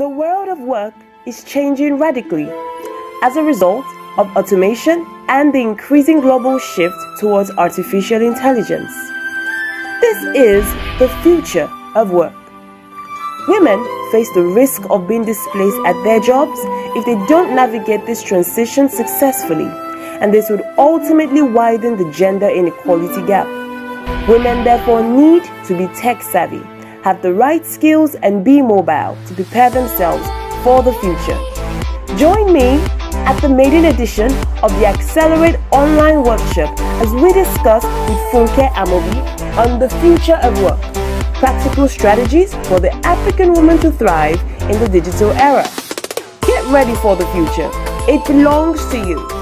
The world of work is changing radically as a result of automation and the increasing global shift towards artificial intelligence. This is the future of work. Women face the risk of being displaced at their jobs if they don't navigate this transition successfully, and this would ultimately widen the gender inequality gap. Women therefore need to be tech savvy, have the right skills, and be mobile to prepare themselves for the future. Join me at the maiden edition of the Accelerate online workshop as we discuss with Funke Amobi on the future of work, practical strategies for the African woman to thrive in the digital era. Get ready for the future. It belongs to you.